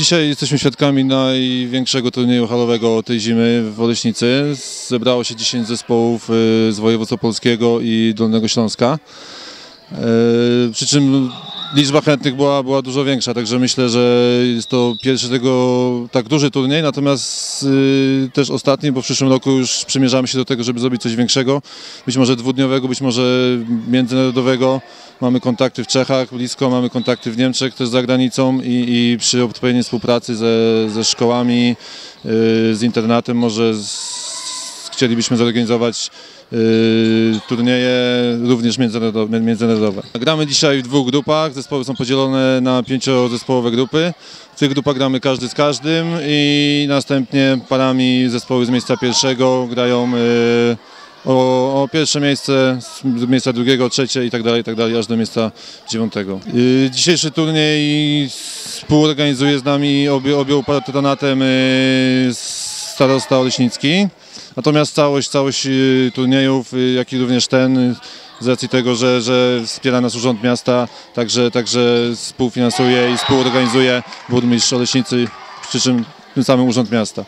Dzisiaj jesteśmy świadkami największego turnieju halowego tej zimy w Oleśnicy. Zebrało się 10 zespołów y, z województwa polskiego i Dolnego Śląska. Y, Przy czym liczba chętnych była, była dużo większa, także myślę, że jest to pierwszy tego tak duży turniej, natomiast y, też ostatni, bo w przyszłym roku już przymierzamy się do tego, żeby zrobić coś większego, być może dwudniowego, być może międzynarodowego. Mamy kontakty w Czechach blisko, mamy kontakty w Niemczech też za granicą i, i przy odpowiedniej współpracy ze, ze szkołami, y, z internatem może z, chcielibyśmy zorganizować y, turnieje również międzynarodowe, międzynarodowe. Gramy dzisiaj w dwóch grupach, zespoły są podzielone na pięciozespołowe grupy. W tych grupach gramy każdy z każdym i następnie parami zespoły z miejsca pierwszego grają y, o, o pierwsze miejsce, z miejsca drugiego, trzecie i tak dalej, i tak dalej, aż do miejsca dziewiątego. Y, Dzisiejszy turniej współorganizuje z nami, obie, objął patronatem y, starosta Oleśnicki. Natomiast całość, całość y, turniejów, y, jak i również ten, z racji tego, że, że wspiera nas Urząd Miasta, także, także współfinansuje i współorganizuje burmistrz Oleśnicy, przy czym tym samym Urząd Miasta.